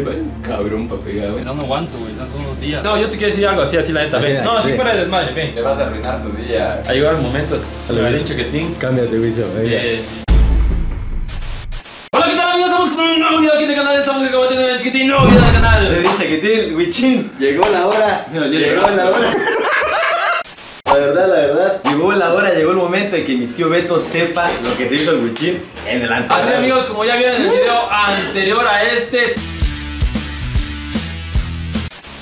parece cabrón para pegar, güey. No, no aguanto, güey, no son unos días. No, yo te quiero decir algo así, así la neta, ven. No, así sí. fuera de desmadre, ven. Le vas a arruinar su día. Ha llegado el momento. Le vez. dicho chaquetín. Cámbiate. Eh, Hola, ¿qué tal amigos? Estamos con un nuevo video aquí en el canal. Estamos en el de chiquitín, nuevo video del Le canal. dije Chaquetín, Wichín, llegó la hora. Llegó la hora. La verdad, la verdad, llegó la hora, llegó el momento de que mi tío Beto sepa lo que se hizo el Wichín en el antebrazo. Así amigos, como ya vieron en el video anterior a este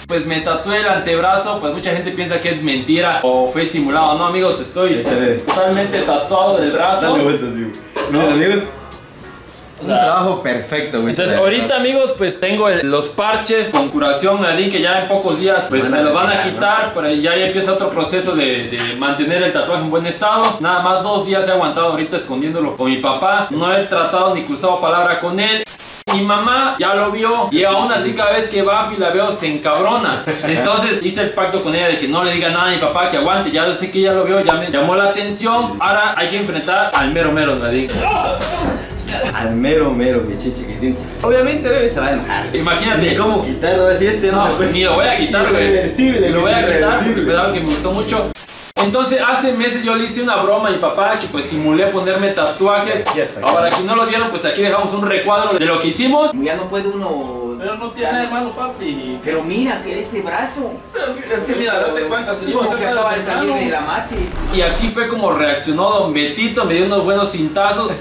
Pues me tatué el antebrazo, pues mucha gente piensa que es mentira o fue simulado No amigos, estoy Ahí totalmente tatuado del brazo Dale vueltas, sí. No. Miren, amigos. Un sea, trabajo perfecto, Wichín. Entonces ahorita amigos pues tengo el- los parches con curación Nadine que ya en pocos días pues me los van a quitar, ¿no? Pero ya, ya empieza otro proceso de, de mantener el tatuaje en buen estado Nada más dos días he aguantado ahorita escondiéndolo con mi papá No he tratado ni cruzado palabra con él mi mamá ya lo vio y aún así cada vez que bajo y la veo se encabrona. Entonces hice el pacto con ella de que no le diga nada a mi papá, que aguante. Ya sé que ella lo vio, ya me llamó la atención. Ahora hay que enfrentar al mero mero Nadine. Al mero, mero, Wichín chiquitín. Obviamente, bebé, se va a enojar. Imagínate. Ni cómo quitarlo, ahora sí este no, se No, puede. ni lo voy a quitar, güey. Irreversible, Lo voy a quitar fue algo que me gustó mucho. Entonces, hace meses yo le hice una broma a mi papá que pues simulé ponerme tatuajes. Ya está. Ahora, quien no lo vieron, pues aquí dejamos un recuadro de lo que hicimos. Ya no puede uno. Pero no tiene hermano, papi. Pero mira que ese brazo. Pero que, es que mira, date cuenta, Sí, como que acaba de salir de la mate. Y así fue como reaccionó Don Betito, me dio unos buenos cintazos.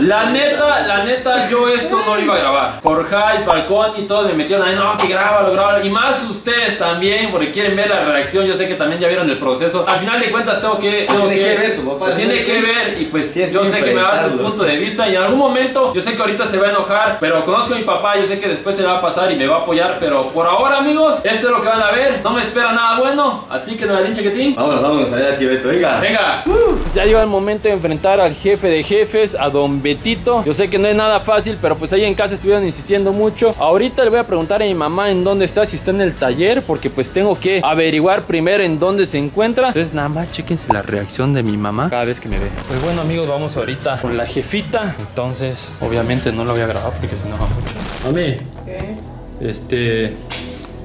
La neta, la neta, yo esto no lo iba a grabar. Jorge, Falcón y todos me metieron ahí, no, que grábalo, grábalo. Y más ustedes también, porque quieren ver la reacción. Yo sé que también ya vieron el proceso. Al final de cuentas, tengo que. Tengo Tiene que ver, tu papá, Tiene que que- ver, y pues yo que sé que me va a dar su punto de vista. Y en algún momento, yo sé que ahorita se va a enojar, pero conozco a mi papá. Yo sé que después se le va a pasar y me va a apoyar. Pero por ahora, amigos, esto es lo que van a ver. No me espera nada bueno. Así que no me chaquetín. Vámonos, vámonos a ver a tío Beto, venga. Venga. Ya llegó el momento de enfrentar al jefe de jefes, a don Betito. Yo sé que no es nada fácil, pero pues ahí en casa estuvieron insistiendo mucho. Ahorita le voy a preguntar a mi mamá en dónde está, si está en el taller, porque pues tengo que averiguar primero en dónde se encuentra. Entonces nada más chequense la reacción de mi mamá cada vez que me ve. Pues bueno amigos, vamos ahorita con la jefita. Entonces, obviamente no la voy a grabar porque se enoja mucho. Mami, ¿Qué? este...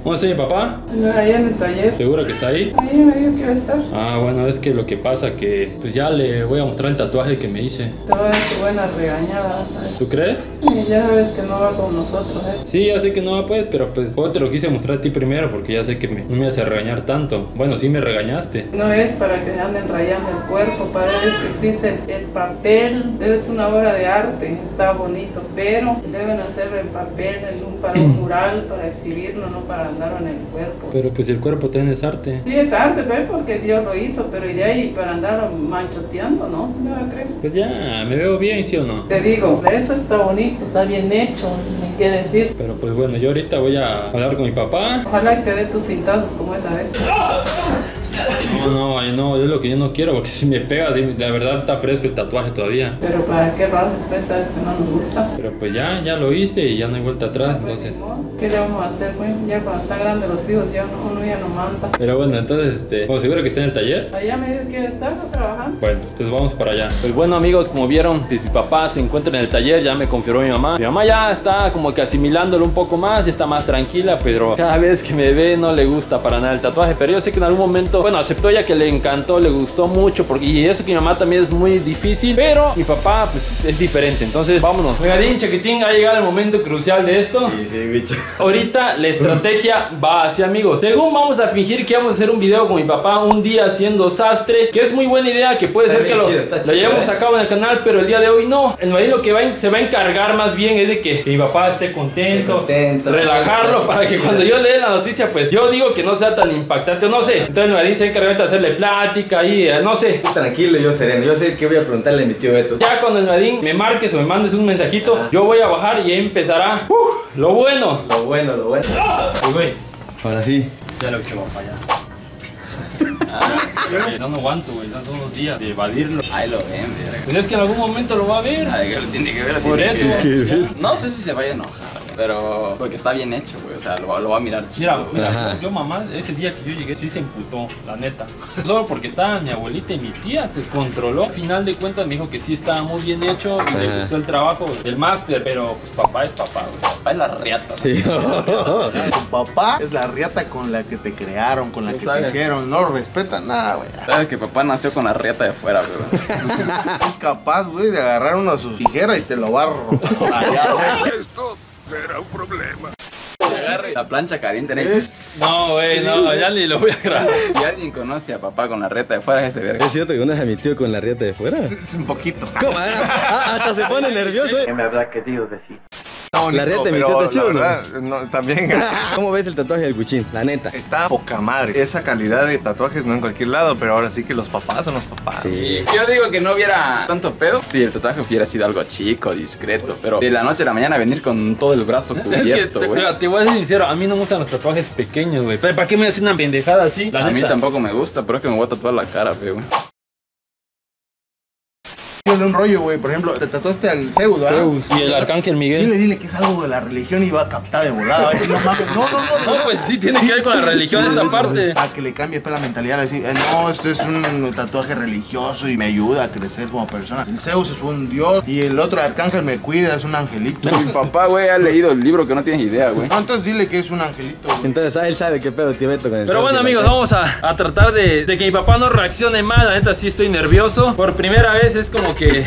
¿Dónde está mi papá? No, allá en el taller. ¿Seguro que está ahí? Ahí me dijo que va a estar. Ah, bueno, es que lo que pasa que pues ya le voy a mostrar el tatuaje que me hice. Te voy a buena regañada, ¿sabes? ¿Tú crees? Y ya ves que no va con nosotros, ¿eh? Sí, ya sé que no va pues, pero pues yo te lo quise mostrar a ti primero porque ya sé que me- no me hace regañar tanto. Bueno, sí me regañaste. No es para que anden rayando el cuerpo, para eso existe el papel, es una obra de arte, está bonito, pero deben hacer el papel en un, para un mural, para exhibirlo, no para el cuerpo. Pero pues el cuerpo también es arte. Sí, es arte, pues, porque Dios lo hizo, pero y de ahí para andar manchoteando, ¿no? No creo. Pues ya, me veo bien, ¿sí o no? Te digo, eso está bonito, está bien hecho, ni qué decir. Pero pues bueno, yo ahorita voy a hablar con mi papá. Ojalá que te dé tus cintazos como esa vez. No, no, ay, no, es lo que yo no quiero porque si me pegas, sí, la verdad está fresco el tatuaje todavía. Pero para qué rasgas, pues sabes que no nos gusta. Pero pues ya, ya lo hice y ya no hay vuelta atrás, entonces... ¿Qué le vamos a hacer, pues? Ya cuando están grandes los hijos, ya no- uno ya no manda. Pero bueno, entonces, este, como seguro que está en el taller. Allá me dijo que ¿no? trabajando. Bueno, entonces vamos para allá. Pues bueno amigos, como vieron, pues, mi papá se encuentra en el taller, ya me confirmó mi mamá. Mi mamá ya está como que asimilándolo un poco más, ya está más tranquila, pero cada vez que me ve no le gusta para nada el tatuaje. Pero yo sé que en algún momento, bueno, aceptó ya que le encantó, le gustó mucho, porque y eso que mi mamá también es muy difícil, pero mi papá pues es diferente. Entonces vámonos. Oigadín, chiquitín, ha llegado el momento crucial de esto. Sí, sí, bicho. Ahorita la estrategia va así, amigos. Según vamos a fingir que vamos a hacer un video con mi papá un día haciendo sastre, que es muy buena idea, que puede Está ser que lo, chido, lo llevemos ¿eh? a cabo en el canal, pero el día de hoy no. El marido que va en- se va a encargar más bien es de que, que mi papá esté contento, relajarlo para que cuando yo le dé la noticia, pues yo digo que no sea tan impactante, no sé. Entonces el se va a encargar de hacerle plática y eh, no sé. Tranquilo, yo sereno. Yo sé que voy a preguntarle a mi tío Beto. Ya cuando el Nadine me marques o me mandes un mensajito, yo voy a bajar y ahí empezará ¡uh! lo bueno. Lo bueno, lo bueno. Y güey, Ahora sí. Ya lo hice papá ya. No, no aguanto, güey. No son unos días de evadirlo. Ahí lo ven, verga. Pero es que en algún momento lo va a ver. Ay, que lo tiene que ver, lo Por tiene eso. que ver. No sé si se vaya a enojar. Pero porque está bien hecho, güey. O sea, lo, lo va a mirar Mira, chido. mira, Ajá. yo, mamá, ese día que yo llegué sí se emputó, la neta. Solo porque estaba mi abuelita y mi tía, se controló. Al final de cuentas me dijo que sí estaba muy bien hecho y le gustó el trabajo, el máster, pero pues papá es papá, güey. Papá es la riata. Sí. Tu papá es la riata con la que te crearon, con la que sabes. te hicieron. No lo respetan nada, güey. Sabes que papá nació con la riata de fuera, güey. Es capaz, güey, de agarrar una de sus tijeras y te lo va a rayar, güey. Agarra La plancha caliente en el... No, güey, no, ya ni lo voy a grabar. Y alguien conoce a papá con la riata de fuera, es ese verga. ¿Es cierto que conoces a mi tío con la rieta de fuera? Es un poquito. ¿Cómo? Ah, hasta se pone nervioso. eh. me habrá querido decir? La de mi tío está chido, ¿no? no, también ¿Cómo ves el tatuaje del Guchín? La neta. está poca madre. Esa calidad de tatuajes no en cualquier lado, pero ahora sí que los papás son los papás. Sí. Yo digo que no hubiera tanto pedo si el tatuaje hubiera sido algo chico, discreto. Pero de la noche a la mañana venir con todo el brazo Es que cubierto, te, güey. te- te voy a ser sincero, a mí no me gustan los tatuajes pequeños, güey. ¿Para qué me hacen una pendejada así? La A mí neta. tampoco me gusta, pero es que me voy a tatuar la cara, güey. Dile un rollo, güey. Por ejemplo, te tatuaste al Zeus, ¿verdad? Zeus y el arcángel Miguel. Dile, dile que es algo de la religión y va a captar de volada. No mames. No, no, no. No, pues sí tiene que ver con la religión esta parte. A que le cambie la mentalidad, a decir, eh, no, esto es un tatuaje religioso y me ayuda a crecer como persona. El Zeus es un dios y el otro arcángel me cuida, es un angelito. Mi papá, güey, ha leído el libro que no tienes idea, güey. No, entonces dile que es un angelito. Entonces, ah, él sabe qué pedo Beto con el Pero bueno amigos, vamos a, a tratar de, de que mi papá no reaccione mal. La neta sí estoy nervioso. Por primera vez es como que...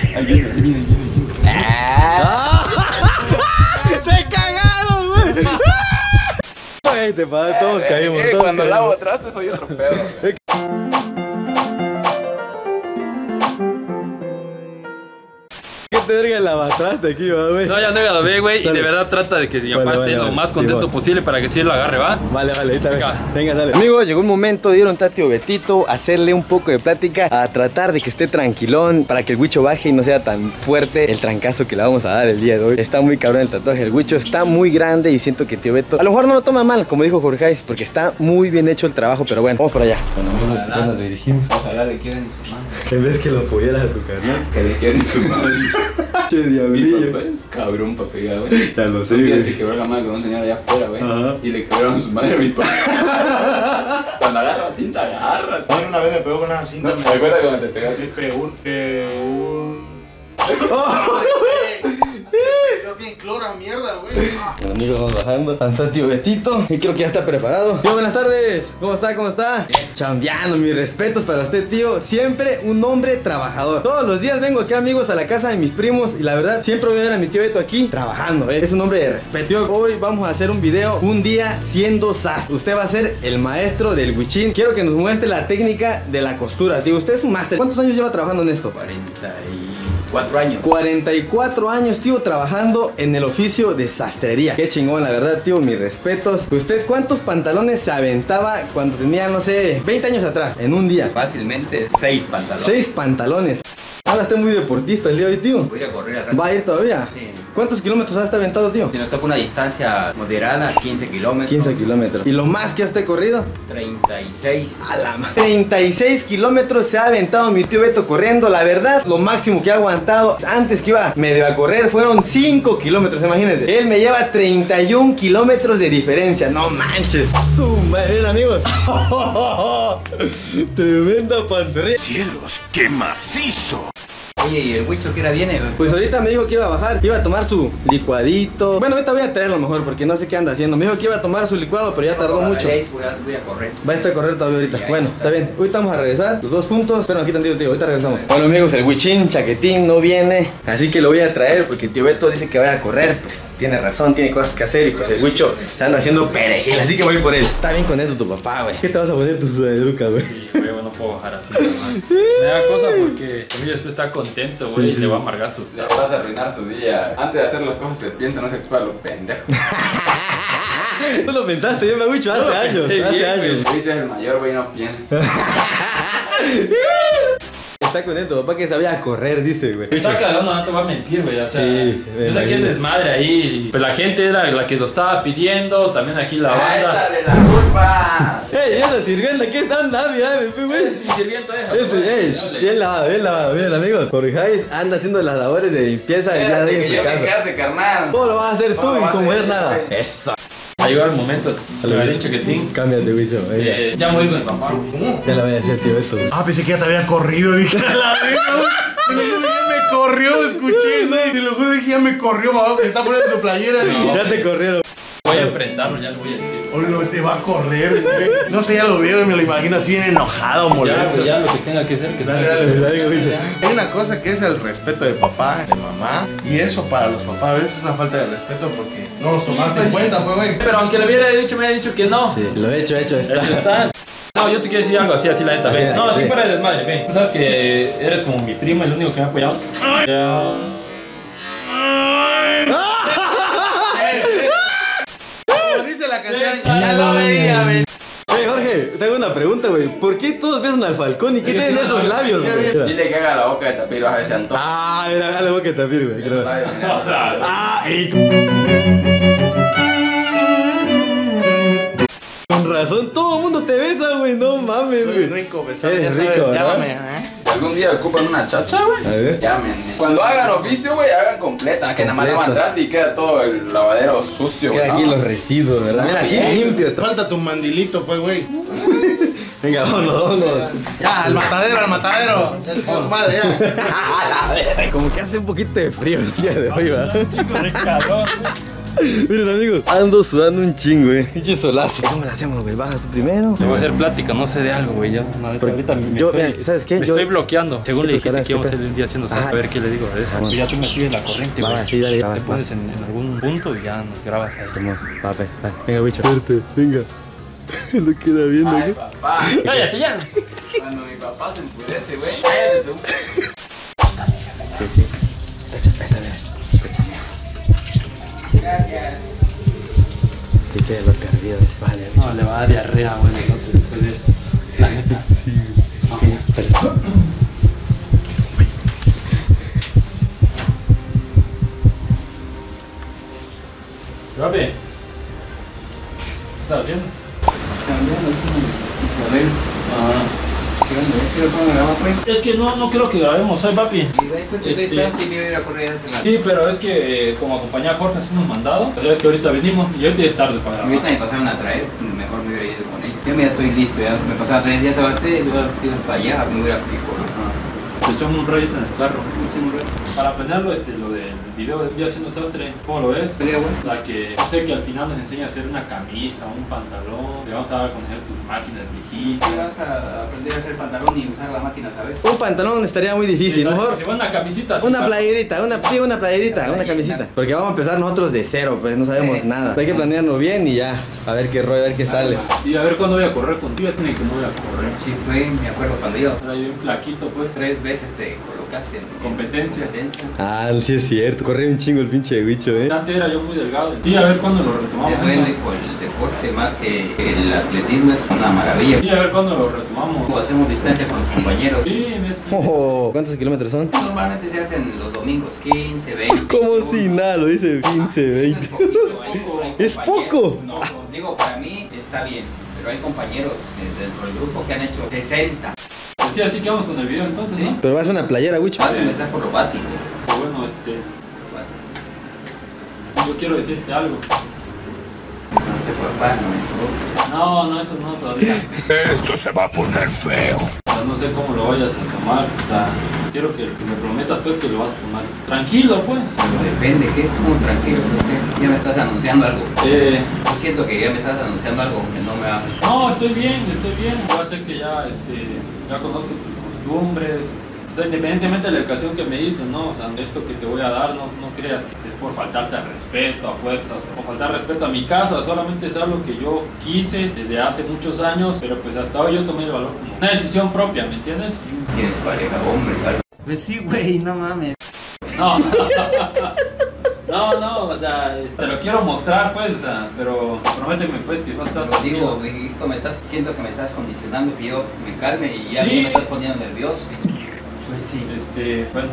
¡Te cagaron, güey! Ay, te pasa, todos caímos. Eh, todos cuando caímos. lavo trastes soy otro pedo. güey. ¿Qué te verga la batraste aquí, va, güey? No, ya no ve, güey. Y de verdad trata de que mi Vale, papá vale, esté lo más contento posible para que sí lo agarre, ¿va? Vale, vale, ahorita venga. Venga. Venga, dale. Amigos, llegó un momento, dieron Tatio Betito, a hacerle un poco de plática, a tratar de que esté tranquilón, para que el Huicho baje y no sea tan fuerte el trancazo que le vamos a dar el día de hoy. Está muy cabrón el tatuaje del Huicho, está muy grande y siento que tío Beto, a lo mejor no lo toma mal, como dijo Jorge, porque está muy bien hecho el trabajo, pero bueno, vamos para allá. Bueno, amigos, ya nos dirigimos. Ojalá le queden su mano. En vez que lo apoyaras a tu carnal. Que le queden su mano. Che, Mi diablillo. papá es cabrón para pegar, güey. Ya lo sé, Un día güey. se quebró la mano con un señor allá afuera, güey. Ajá. Y le quebraron su madre a mi papá. Cuando agarra cinta, agarra. Mí una vez me pegó con una cinta. ¿Te acuerdas cuando te pegaste? Me pegó un. pegó un- cloro a mierda, güey. Ah. Bueno, amigos, vamos bajando. Está tío Betito. Y creo que ya está preparado. Tío, buenas tardes. ¿Cómo está? ¿Cómo está? Chambeando, mis respetos para usted, tío. Siempre un hombre trabajador. Todos los días vengo aquí, amigos, a la casa de mis primos. Y la verdad, siempre voy a ver a mi tío Beto aquí trabajando. ¿eh? Es un hombre de respeto. Tío, hoy vamos a hacer un video. Un día siendo sas. Usted va a ser el maestro del huichín. Quiero que nos muestre la técnica de la costura. Tío, usted es un máster. ¿Cuántos años lleva trabajando en esto? 44 años. 44 años, tío, trabajando en el oficio de sastrería. Qué chingón, la verdad, tío, mis respetos. ¿Usted cuántos pantalones se aventaba cuando tenía, no sé, 20 años atrás, en un día? Fácilmente 6 pantalones. Seis pantalones. Ahora está muy deportista el día de hoy, tío. Voy a correr rato. ¿Va a ir todavía? Sí. ¿Cuántos kilómetros has aventado, tío? Si nos toca una distancia moderada, 15 kilómetros. 15 kilómetros. ¿Y lo más que has corrido? 36. A la ma- 36 kilómetros se ha aventado mi tío Beto corriendo. La verdad, lo máximo que ha aguantado antes que iba medio a correr fueron 5 kilómetros. Imagínate. Él me lleva 31 kilómetros de diferencia. No manches. Su madre, amigos. Tremenda pantorrilla. Oye, ¿y el huicho que era viene? Pues ahorita me dijo que iba a bajar, iba a tomar su licuadito. Bueno, ahorita voy a traerlo mejor porque no sé qué anda haciendo. Me dijo que iba a tomar su licuado, pero ya tardó mucho. seis Voy a, voy a correr. Va a estar a correr todavía ahorita. Bueno, está bien. Ahorita vamos a regresar, los dos juntos. Pero aquí tantito, tío. Ahorita regresamos. Bueno, amigos, el Huichín, Chaquetín no viene. Así que lo voy a traer porque tío Beto dice que vaya a correr. Pues tiene razón, tiene cosas que hacer. Y pues el Huicho se anda haciendo perejil. Así que voy por él. Está bien con eso tu papá, güey. ¿Qué te vas a poner tu sudadruca, güey? Puedo bajar así. nomás. Me da cosa porque mira, esto está contento, güey, y le va a amargar su. Le vas a arruinar su día. Antes de hacer las cosas se piensa, no se actúa a lo pendejo. Tú lo pensaste, yo me Huicho hace Yo lo años. Hace bien, años. Luis es el mayor, güey, no piensa. está con tu papá que sabía correr, dice, güey. Me está cagando, no te voy a mentir, güey. O sea, Sí, me yo saqué el desmadre ahí. Pues la gente era la que lo estaba pidiendo. También aquí la Ah, banda. échale la culpa. ¡Ey, esa sirvienta! ¿Qué están dando? Fui, güey. Es mi sirviento, eh. Este, ey, shh, bien lavado, bien lavado, bien amigos. Jorge Jais anda haciendo las labores de limpieza del día de hoy que en su casa. case, carnal. ¿Cómo lo vas a hacer tú ¿Cómo y como es nada? Eso. Ha llegado el momento. Te lo había dicho que Tim. Cámbiate, Wicho. Eh, ya me voy con mi papá. Ya lo voy a hacer, tío, esto. Ah, pensé que ya te había corrido, dije, a la verga, corrió, escuché, güey. Te lo juro, dije, ya me corrió, mamá, que está poniendo su playera. Ya te corrieron. Voy a enfrentarlo, ya lo voy a decir. Hoy no te va a correr, güey. No sé, ya lo veo y me lo imagino así enojado, Ya, molesto. güey, ya lo que tenga que ser, que Dale, tenga que dale, ser. Dale, Wicho. Hay una cosa que es el respeto de papá, de mamá, y eso para los papás a veces es una falta de respeto porque no los tomaste en cuenta, pues, güey. Pero aunque le hubiera dicho, me había dicho que no. Sí, lo he hecho, hecho está. Está. No, yo te quiero decir algo así, así la neta, ven. No, así Sí. fuera de desmadre, ven. Tú sabes que eres como mi primo, el único que me ha apoyado. Ya. Canción, Ya lo veía, güey. Oye, Jorge, te hago una pregunta, güey. ¿Por qué todos besan al falcón y qué tienen no, esos labios, güey? Dile que haga la boca de tapiro, a ver si antoja. Ah, mira, dale boca tapir, güey. creo. Ah, ey. Con razón, todo el mundo te besa, güey. No mames, Soy güey. rico, besado, Eres ya sabes, rico, ¿verdad? llámame, ¿eh? Algún día ocupan una chacha, güey. A ver. Llámenme. Cuando hagan oficio, güey, hagan completa. Que nada más Completa. lavan traste y queda todo el lavadero sucio, güey. Queda aquí ¿no? los residuos, ¿verdad? Mira, aquí limpio. está. Falta tu mandilito, pues, güey. Venga, vámonos, vámonos. Ya, al matadero, al matadero. Ya, su madre, ya. Como que hace un poquito de frío el día de hoy, ¿va? De calor. Miren, amigos, ando sudando un chingo, güey. Pinche solazo. ¿Cómo le hacemos, güey? ¿Bajas tú primero? Le voy a hacer plática, no sé de algo, güey. No, ahorita, ahorita me yo, estoy, mira, ¿sabes qué? Me Yo- estoy bloqueando. Según le dijiste caras, que íbamos a ¿qué hacer un día haciendo salsa, a ver qué le digo de eso. Vamos. Ya tú me sigues la corriente, Va, güey. sí, dale, va, Te va. pones en, en algún punto y ya nos grabas ahí. Como, va, va. Venga, bicho. Suerte, venga. Lo queda viendo, Ay, papá. Cállate ya. Cuando mi papá se enfurece, güey. Cállate tú. Gracias. Sí, que lo perdido. Vale, No, le va a dar diarrea, güey, el otro después de eso. La neta. Papi. ¿Qué estás haciendo? Ah. Es que no, no creo que grabemos hoy, papi. Este- Sí, pero es que eh, como acompañé a Jorge haciendo un mandado, ya ves que ahorita venimos y ahorita es tarde para grabar. Ahorita me pasaron a traer, mejor me hubiera ido con ellos. Yo ya estoy listo, ya me pasaron a traer, ya sabes, te digo hasta allá, me hubiera pico. Te echamos un rayito en el carro. Para planearlo, este, lo del video del día haciendo sastre, ¿cómo lo ves? Sería bueno. La que yo sé que al final nos enseña a hacer una camisa, un pantalón, le vamos a dar a conocer tus máquinas ¿Qué viejitas. vas a aprender a hacer pantalón y usar la máquina, sabes? Un pantalón estaría muy difícil. Mejor Que una camisita. así, una playerita, una, sí, una playerita, una camisita. Porque vamos a empezar nosotros de cero, pues no sabemos Sí. nada. Hay que planearlo bien y ya. A ver qué rollo, a ver qué sale. Sí, a ver cuándo voy a correr contigo, ya tiene que no voy a correr. Sí, fue, me acuerdo cuando yo Era yo un flaquito, pues. tres veces te colocaste en Competencia. competencia. Ah, sí es cierto. Corre un chingo el pinche bicho, eh. Antes era yo muy delgado. Sí, a ver cuándo lo retomamos. Hijo, el deporte más que el atletismo es una maravilla. Sí, a ver cuándo lo retomamos. Hacemos distancia con los compañeros. Sí, ves. Oh, ¿Cuántos kilómetros son? Normalmente se hacen los domingos 15, 20. Como 21. si nada, lo dice 15, Eso es 20. poquito, hay- hay ¿Es poco? No, digo, para mí está bien. Pero hay compañeros eh, dentro del grupo que han hecho 60. Sí, así que vamos con el video entonces, Sí. ¿no? Pero vas a una playera, Wicho. Vas a empezar por lo básico. Pero bueno, este. Yo quiero decirte algo. No sé, papá, no me equivoco. No, no, eso no todavía. Esto se va a poner feo. O sea, no sé cómo lo vayas a tomar. O sea, quiero que, que me prometas pues que lo vas a tomar. Tranquilo, pues. Pero depende, ¿qué? Como tranquilo. Ya me estás anunciando algo. Eh, Yo siento que ya me estás anunciando algo que no me hables. no, estoy bien, estoy bien. Ya sé que ya, este, ya conozco tus costumbres. O sea, independientemente de la educación que me diste, ¿no? O sea, esto que te voy a dar, no, no creas que es por faltarte al respeto, a fuerzas, o faltar respeto a mi casa, solamente es algo que yo quise desde hace muchos años, pero pues hasta hoy yo tomé el valor como una decisión propia, ¿me entiendes? Tienes pareja, hombre, algo. Pues sí, güey, no mames. No. No, no, o sea, te lo quiero mostrar, pues, o sea, pero prométeme, pues, que vas a estar Lo digo, hijito, me estás, siento que me estás condicionando, que yo me calme y ya Sí. me estás poniendo nervioso. Pues sí. Este, bueno.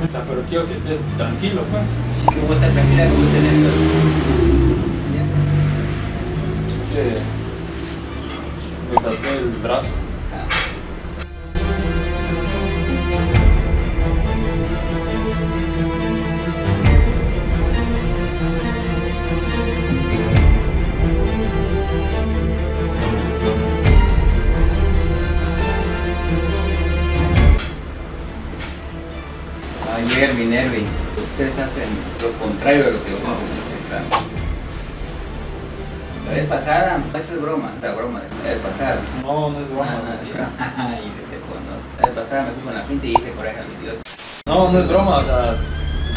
O sea, pero quiero que estés tranquilo, pues. Sí que vos estás tranquila, que vos estás nerviosa. Tatué el brazo. Ayer, mi Nervi, ustedes hacen lo contrario de lo que claro. La vez pasada, esa es broma, la broma, la vez pasada. No, no es broma. No, Ay, te conozco. La vez pasada me fui con la pinta y hice coraje al idiota. No, no es broma, o sea,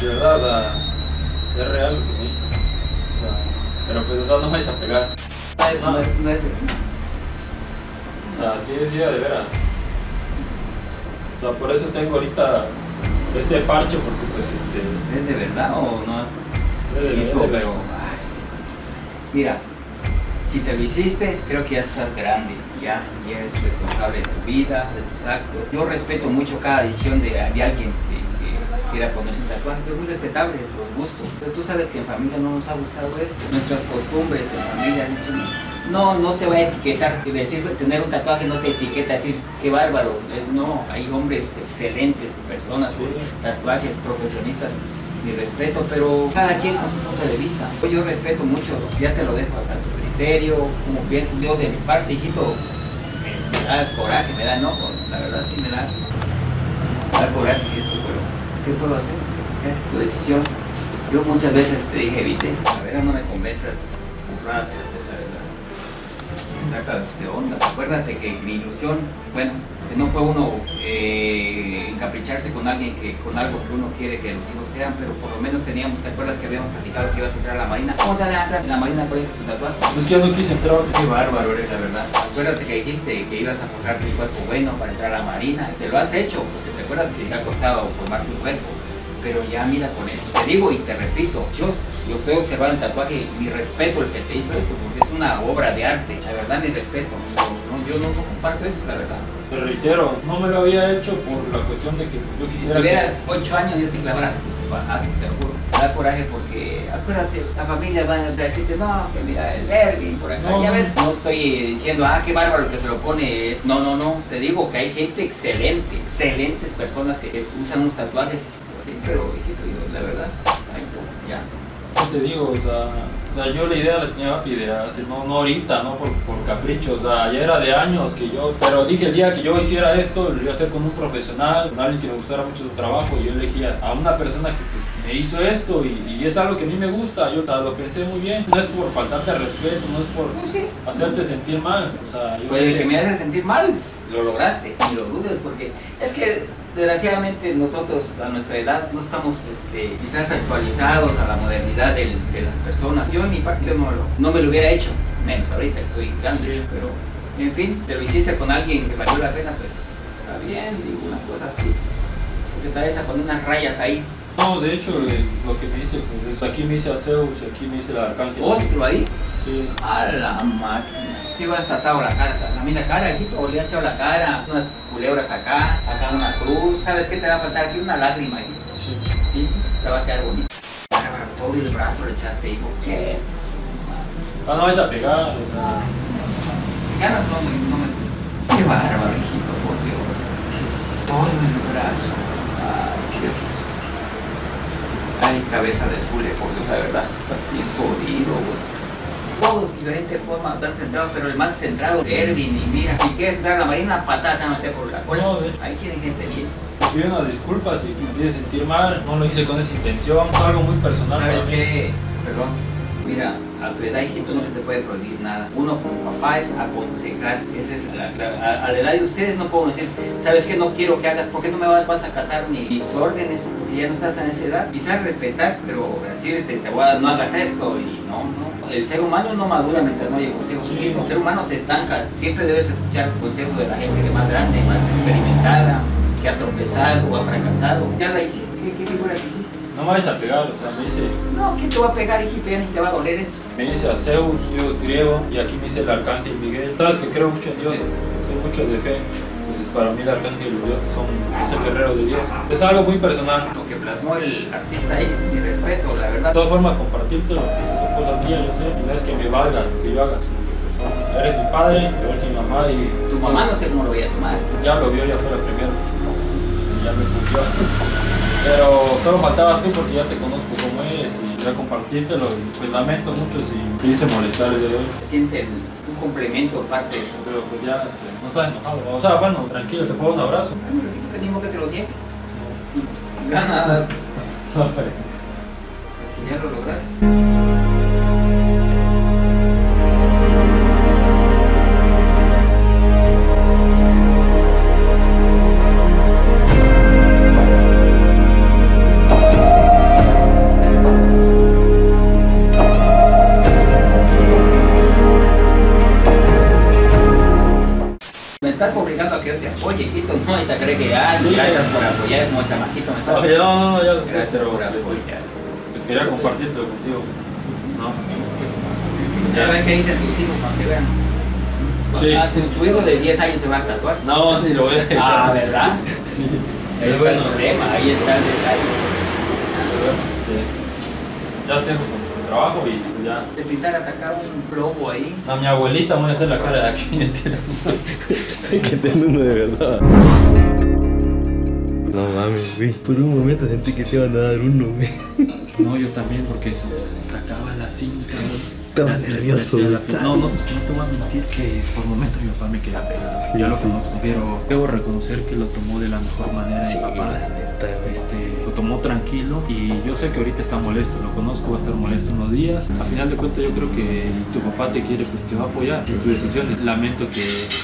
de verdad, o sea, es real lo que me hizo. O sea, pero pues, o sea, no me vais a pegar. Ay, No, es, no es. O sea, sí es día de veras. O sea, por eso tengo ahorita este parche, porque pues este. ¿Es de verdad o no? es de- de- pero. ay, Mira, si te lo hiciste, creo que ya estás grande, ya, y eres responsable de tu vida, de tus actos. Yo respeto mucho cada decisión de, de alguien que, quiera ponerse un tatuaje, pero es muy respetable los gustos. Pero tú sabes que en familia no nos ha gustado eso. Nuestras costumbres en familia han dicho, no, no te va a etiquetar. Decir tener un tatuaje no te etiqueta, decir, qué bárbaro. Eh, No, hay hombres excelentes, personas con tatuajes, profesionistas mi respeto, pero cada quien con su punto de vista. Yo respeto mucho, ya te lo dejo a tu criterio, como piensas yo de mi parte, hijito, me, da coraje, me da enojo, la verdad sí me da, me da coraje esto, pero ¿qué puedo hacer? Es tu decisión. Yo muchas veces te dije, evite, la verdad no me convence, burradas, la verdad. Me saca de onda. Acuérdate que mi ilusión, bueno, que no puede uno eh, encapricharse con alguien que con algo que uno quiere que los hijos sean, pero por lo menos teníamos, ¿te acuerdas que habíamos platicado que ibas a entrar a la marina? ¿Cómo te a entrar en la marina eso tu tatuaje? Es que yo no quise entrar. Qué bárbaro eres, la verdad. Acuérdate que dijiste que ibas a forjar tu cuerpo bueno para entrar a la marina. Te lo has hecho, porque te acuerdas que te ha costado formar tu cuerpo. Pero ya mira con eso. Te digo y te repito, yo lo estoy observando el tatuaje, mi respeto el que te hizo eso, porque es una obra de arte. La verdad, mi respeto. No, yo no comparto eso, la verdad. Te reitero, no me lo había hecho por la cuestión de que yo Si quisiera. tuvieras 8 años, yo te clavara tus fajazos, te lo juro. Da coraje porque, acuérdate, la familia va a decirte, no, que mira, el Erwin por acá. No, ya ves, no estoy diciendo, ah, qué bárbaro que se lo pone. Es, no, no, no. Te digo que hay gente excelente, excelentes personas que usan unos tatuajes. Sí, pero, hijito, yo, la verdad, tú, ya. ¿Qué te digo? O sea, o sea, yo la idea la tenía de hacer, no, no ahorita, no por, por capricho, o sea, ya era de años que yo, pero dije el día que yo hiciera esto, lo iba a hacer con un profesional, con alguien que me gustara mucho su trabajo, y yo elegía a una persona que pues, me hizo esto, y, y es algo que a mí me gusta, yo o sea, lo pensé muy bien, no es por faltarte al respeto, no es por Pues sí. hacerte sentir mal, o sea, yo Puede sé que me haces sentir mal, lo lograste, ni lo dudes, porque es que desgraciadamente nosotros a nuestra edad no estamos este, quizás actualizados a la modernidad del- de las personas. Yo en mi parte no, no me lo hubiera hecho, menos ahorita que estoy grande, Sí. pero en fin, te lo hiciste con alguien que valió la pena, pues está bien, digo una cosa así. Porque tal vez a poner unas rayas ahí, No, de hecho, eh, lo que me dice, pues, es, aquí me dice a Zeus, aquí me dice el arcángel. otro ahí, Sí. a la máquina. Te ibas tratado la cara, la cara, hijito, o le has echado la cara, unas culebras acá, acá una cruz, ¿sabes qué te va a faltar? Aquí una lágrima, hijito. Sí. Sí, te va a quedar bonito. Bárbaro, todo el brazo le echaste, hijo. ¿Qué es? Ah, no vais a pegar. Ganas no no me... Qué bárbaro, hijito, por Dios. Todo el brazo. Ay, Ay, cabeza de Zule, por Dios, la verdad. Estás bien jodido. Todos de diferente forma están centrados, pero el más centrado, Erwin, y mira, si quieres entrar a la marina, una patada te van a meter por la cola. No. Ahí tienen gente bien. Te pido unas disculpas si me sentir mal, no lo hice con esa intención, es algo muy personal. ¿Sabes para mí. qué? Perdón. Mira, a tu edad, hijito, no se te puede prohibir nada. Uno como papá es aconsejar. Esa es la. A, a la edad de ustedes no puedo decir, ¿sabes qué? No quiero que hagas, ¿por qué no me vas, vas a acatar mis, mis órdenes? Porque ya no estás en esa edad. Quizás respetar, pero decirte, te voy a, no hagas esto y no, no. El ser humano no madura mientras no haya consejos. hijo. El ser humano se estanca. Siempre debes escuchar consejos de la gente que más grande, más experimentada, que ha tropezado o ha fracasado. Ya la hiciste. ¿Qué, qué figura que hiciste? No me vayas a pegar, o sea, me dice, No, ¿qué te va a pegar, hijito? Ya ni te va a doler esto. me dice a Zeus, Dios griego, y aquí me dice el arcángel Miguel. Sabes que creo mucho en Dios, tengo mucho de fe. Entonces, para mí el arcángel y Dios son, es el guerrero de Dios. Es algo muy personal. Lo que plasmó el artista ahí es mi respeto, la De verdad. todas formas, compartírtelo, pues son cosas mías, yo sé, y no es que me valga lo que yo haga, sino que pues, eres mi padre, igual que mi mamá, y Tu mamá no sé cómo lo veía tu madre. ya lo vio, ya fue la primera, y ya me cumplió. Pero solo faltabas tú porque ya te conozco como eres y quería compartírtelo y pues lamento mucho si te hice molestar el día de hoy. Se siente un complemento parte de eso. Pero pues ya este, no estás enojado. O sea, bueno, tranquilo, te puedo un abrazo. Bueno, hijito, que ni modo que te lo niegue. Gana, pues si ya lo lograste. Que yo hijito. No, esa cree que, ah, Sí. gracias por apoyar, como chamaquito me Oye, no, no, ya lo Gracias por pues, apoyar. pues quería compartírtelo contigo. ¿No? Ya ves qué dicen tus hijos cuando te vean. Sí. Ah, tu, tu hijo de 10 años se va a tatuar. No, ni lo voy a dejar. Ah, ¿verdad? Sí. Ahí Es está bueno. el problema, ahí está el detalle. Este, Ya tengo trabajo y pues ya. Te pintar a sacar un globo ahí. A mi abuelita voy a hacer la cara de aquí, mentira. que tengo uno de verdad. No mames, güey. Por un momento sentí que te iban a dar uno, güey. No, yo también, porque se sacaba la cinta. Estaba Las- nervioso. No, no, no te voy a mentir que por momentos mi papá me quería pegar. ya lo conozco, pero debo reconocer que lo tomó de la mejor manera mi papá. la neta. Este, lo tomó tranquilo y yo sé que ahorita está molesto, lo conozco, va a estar molesto unos días. A final de cuentas yo creo que si tu papá te quiere, pues te va a apoyar en tu decisión. Lamento que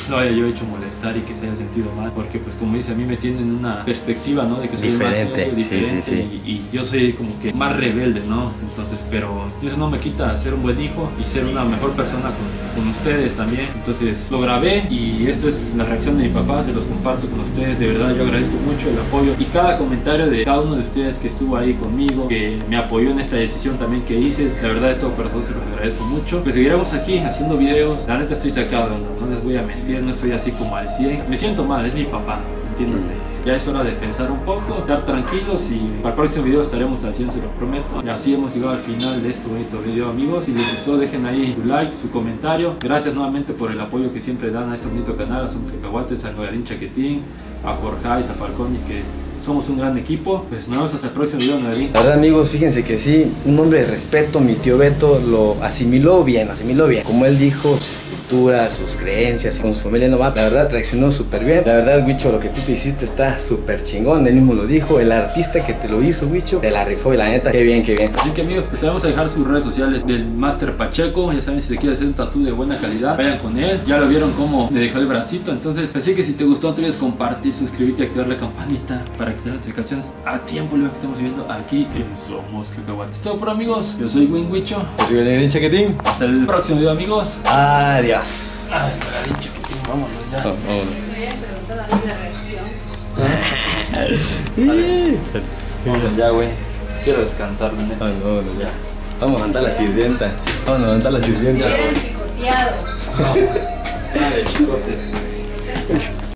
lo haya yo hecho molestar y que se haya sentido mal, porque pues como dice, a mí me tienen una perspectiva, ¿no? De que soy Diferente, más sí, diferente sí, sí. Y, y yo soy como que más rebelde, ¿no? Entonces, pero eso no me quita ser un buen hijo y ser una mejor persona con, ustedes también. Entonces lo grabé y esto es la reacción de mi papá, se los comparto con ustedes. De verdad yo agradezco mucho el apoyo y cada comentario de cada uno de ustedes que estuvo ahí conmigo, que me apoyó en esta decisión también que hice. La verdad de todo corazón se los agradezco mucho. Pues seguiremos aquí haciendo videos. La neta estoy sacado, no les voy a mentir, no estoy así como al 100. Me siento mal, es mi papá. Entiéndame. Ya es hora de pensar un poco, estar tranquilos y para el próximo video estaremos 100, se los prometo. Y así hemos llegado al final de este bonito video, amigos. Si les gustó, dejen ahí su like, su comentario. Gracias nuevamente por el apoyo que siempre dan a este bonito canal, a Somos Cacahuates, a Nogadín Chaquetín, a Jorge, a Falcón y que somos un gran equipo. Pues nos vemos hasta el próximo video, Nogadín. La verdad, amigos, fíjense que sí, un hombre de respeto, mi tío Beto lo asimiló bien, asimiló bien. Como él dijo, sus culturas, sus creencias, con su familia no va, la verdad reaccionó súper bien. La verdad, Wicho, lo que tú te hiciste está súper chingón, él mismo lo dijo, el artista que te lo hizo, Wicho, te la rifó y la neta, qué bien, qué bien. Así que amigos, pues vamos a dejar sus redes sociales del Master Pacheco. Ya saben, si se quiere hacer un tatu de buena calidad, vayan con él. Ya lo vieron cómo me dejó el bracito. Entonces, así que si te gustó, no te olvides compartir, suscribirte y activar la campanita para que te den notificaciones a tiempo lo que estamos viendo aquí en Somos Cacahuates. Todo por amigos, yo soy Win Wicho. Yo soy el Chaquetín. Hasta el próximo video, amigos. Adiós. Ay, para dicho que vámonos ya. Vámonos. Me habían preguntado a mí la reacción. Vámonos ya, güey. Quiero descansar, neta. Vámonos, vámonos, ya. Vamos a levantar la sirvienta. Vamos a levantar la sirvienta. Me hubieran chicoteado. Nada de chicote.